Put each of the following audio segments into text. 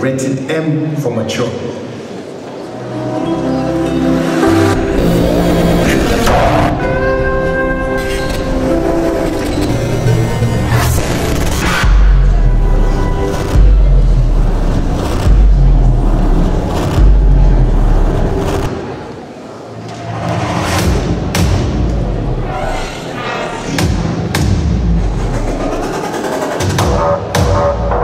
rated M for mature. Thank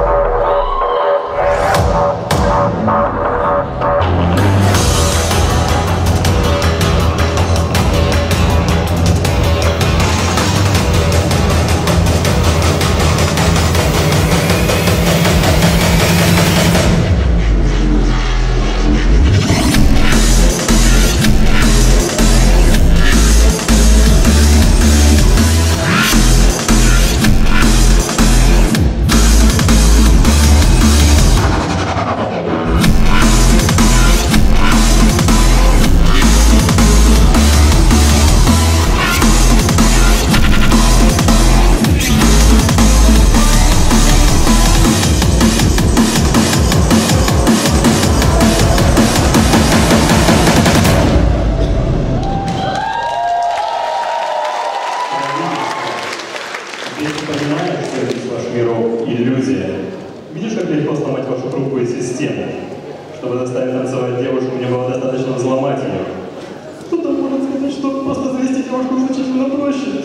понимаешь, что весь ваш мирок – иллюзия, видишь, как легко сломать вашу хрупкую систему? Чтобы заставить танцевать девушку, мне было достаточно взломать ее. Кто-то может сказать, что просто завести девушку значительно проще,